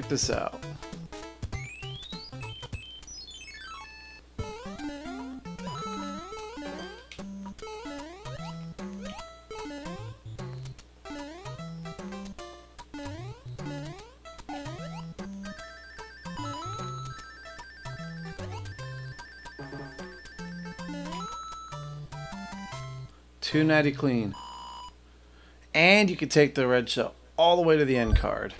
check this out. Two ninety clean. And you can take the red shell all the way to the end card.